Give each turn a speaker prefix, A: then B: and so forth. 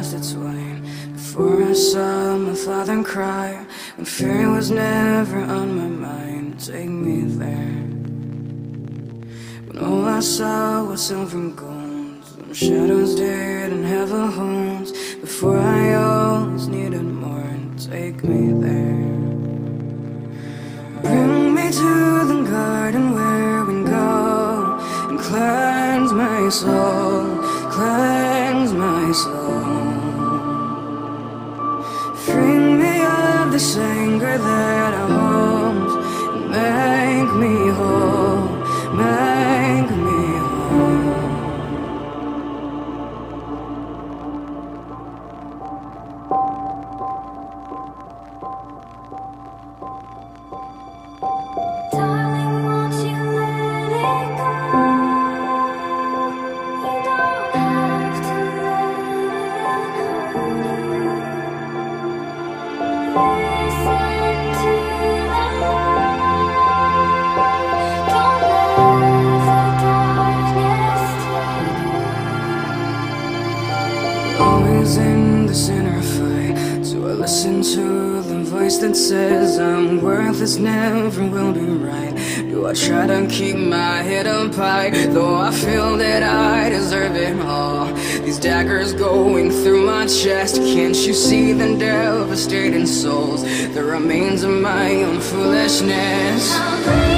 A: lost its way. Before I saw my father cry When fear was never on my mind. Take me there. When all I saw was silver and gold When shadows didn't have a homes Before I always needed more Take me there. Bring me to the garden where we go And cleanse my soul cleanse my soul. This anger that I hold make me whole, make me I listen to the voice that says I'm worthless, never will be right. Do I try to keep my head up high? Though I feel that I deserve it all. These daggers going through my chest. Can't you see the devastating souls? The remains of my own foolishness.